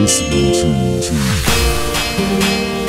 listening to.